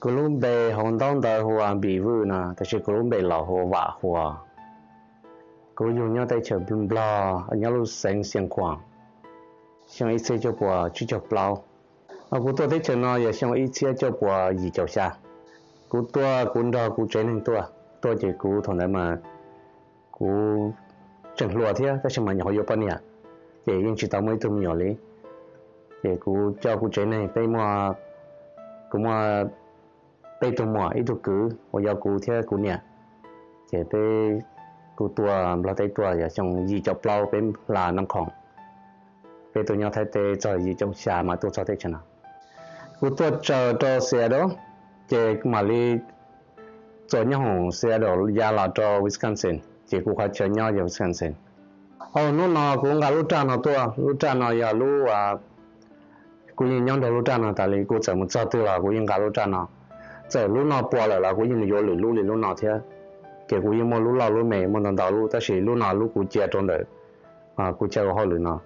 cú lúc bề hồng đông đời hoa bị vư nèแต่是cú lúc bề lò hoa vạ hoa cú dùng nhau tay chờ bình blo ở nhau lúc sáng xiang quang xiang ít xe cho bùa chú cho blo à cú tôi thấy chờ nó giờ xiang ít xe cho bùa gì cho xa cú tua cú đo cú chế nên tua tua chỉ cú thằng đấy mà cú chẳng lùa thế cái xem mà nhỏ yếu bao nhiêu thì yên chỉ tao mới tung nhỏ lý thì cú cho cú chế này bây mà cú mà bây tung ít được cứ và giờ cú, thế thì bây cú tua là tay tua giờ xong gì cho plau bên là năm khoảng bây tôi nhau thấy tê cho gì trong mà tôi cho thế nào? Cú tua chờ cho xe đó, thì mà đi cho nhau hồng xe đó ra là cho Wisconsin. Chỉ cú phải chờ nhau ở Wisconsin. Ờ nó nó cũng ngã lúc tràn nó tua. Lúc tràn nó giờ lúc à cú nhìn nhau đầu lúc tràn nó tại vì chờ một giờ tư là cú nhìn ngã lúc tràn nó giờ lúc nào bỏ lại là cú nhìn vô lửa lúc lúc nào thế kể cú nhìn một lúc nào lúc mẹ một lần đầu lúc ta chỉ lúc nào lúc cú chia trong đời à cú chia có lửa nó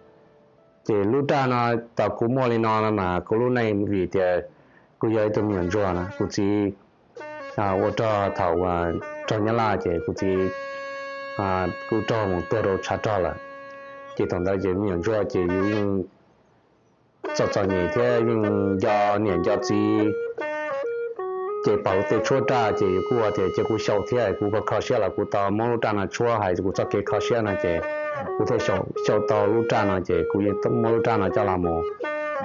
thì lúc tràn nó tao cú mua lên nó mà cú lúc này vì thì cú giờ tôi nhận rồi nè cú chỉ à 我这头啊找人啦姐估计啊估找我多都查找了，这同到这面做这有用早早年天用要年要子， chế bảo tế chúa ta chế của thì chế của sau thế của có khó xe là của tao mong lúc ta là chúa hay của cho cái khó là chế của sau sau tao lúc ta là chế của yên tâm mong lúc là cho là mồ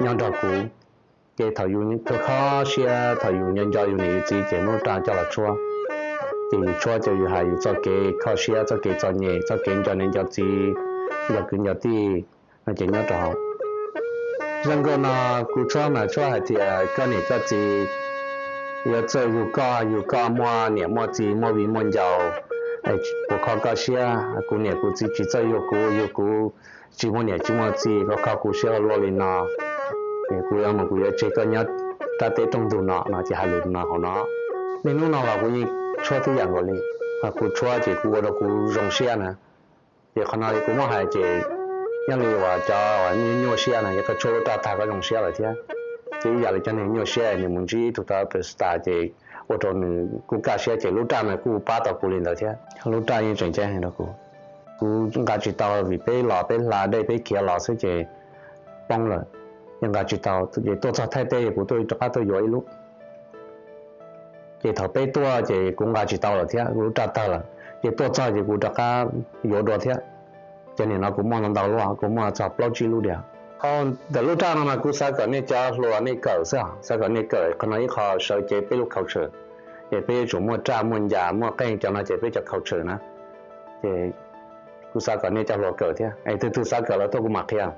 nhân cho của chế thầu những cái khó xe thầu yêu nhân cho yêu này chỉ chế mong ta cho là chúa thì chúa chế yêu hay cho cái khó xe cho cái cho nhẹ cho cái cho nên cho chỉ giờ cứ giờ thì là chế nhân cái chúa mà chúa hay thì cái này cái gì chỉ giờ chơi dù có dù có mua nhẹ mua chỉ mua vì mua giàu ai cú khó cái xe cú nhẹ cú chỉ chỉ chơi dù cú dù cú chỉ mua nhẹ chỉ mua chỉ có khó cú xe lo lên nó thì cú em mà cú em chơi cái nhất ta tế trong tủ nọ nó chỉ hai lụt nọ họ nó nên lúc nào là cú như chua thứ dạng gọi đi mà cú chua chỉ cú đó cú rong xe nè thì khả năng cú mà hay chỉ yang li wa cho như nhau xe này cái chua ta ta cái rong xe là thế chỉ giờ là cho nên nhiều xe thì muốn chỉ tụi ta phải start thì ô tô cũng cả xe chạy lúc trả này, cũng ba tàu cũng lên đó chứ lúc trả như chuyện chơi hay đó cũng cũng chúng ta chỉ tàu vì bé lò bé là đây bé kia lò sẽ chạy bông rồi. Nhưng mà chỉ tàu thì tôi cho thay tê của tôi cho tôi giỏi lúc. Chỉ thầu bê tua chỉ cũng cả chỉ tàu rồi thế lúc trả tàu là chỉ tôi cho chỉ cũng cho cả giỏi đó thế. Cho nên nó cũng mong tàu luôn cũng mong cho bao chi luôn được còn từ lúc trả nó mà cũng sao cái này cho luôn này cỡ sao sao cái này cỡ còn nói họ sợ chỉ bê lúc khẩu trở chỉ bê chủ mua trả mua giả mua cái cho nó chỉ bê cho khẩu trở nữa thì cũng sao cái này cho luôn cỡ thế ai từ từ sao cỡ là tôi cũng mặc theo